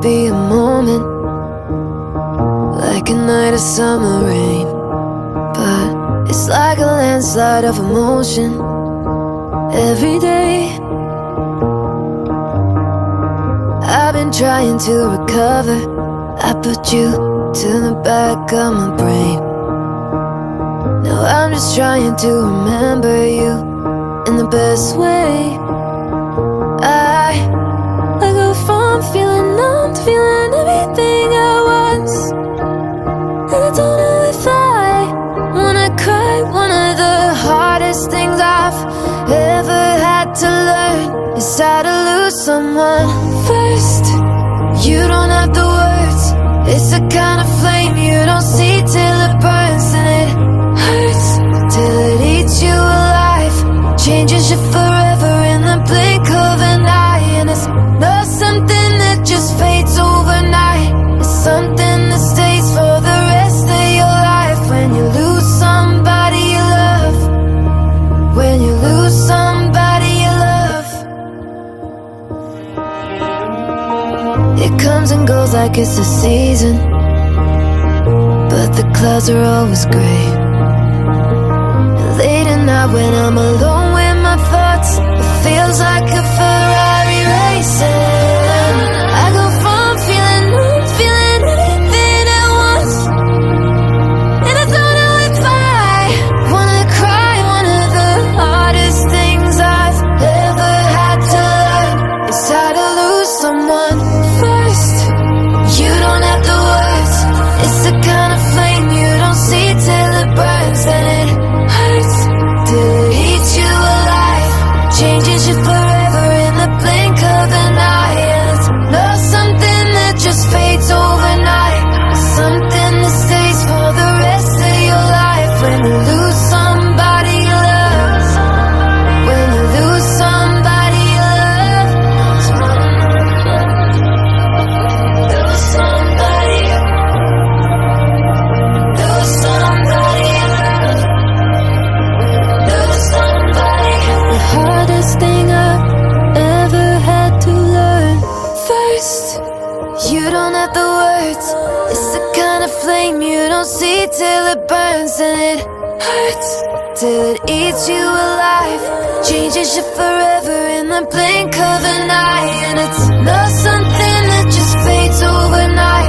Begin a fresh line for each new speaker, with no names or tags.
be a moment. Like a night of summer rain. But it's like a landslide of emotion. Every day. I've been trying to recover. I put you to the back of my brain. Now I'm just trying to remember you In the best way feeling everything I was And I don't know if I wanna cry. One of the hardest things I've ever had to learn Is how to lose someone. First You don't have the words. It's the kind of flame you don't see till it burns. And it hurts till it eats you alive. Changes you forever Comes and goes like it's a season. But the clouds are always gray. Late at night when I'm alone with my thoughts You don't have the words Of flame you don't see till it burns And it hurts. Till it eats you alive. Changes you forever in the blink of an eye. And it's not something that just fades overnight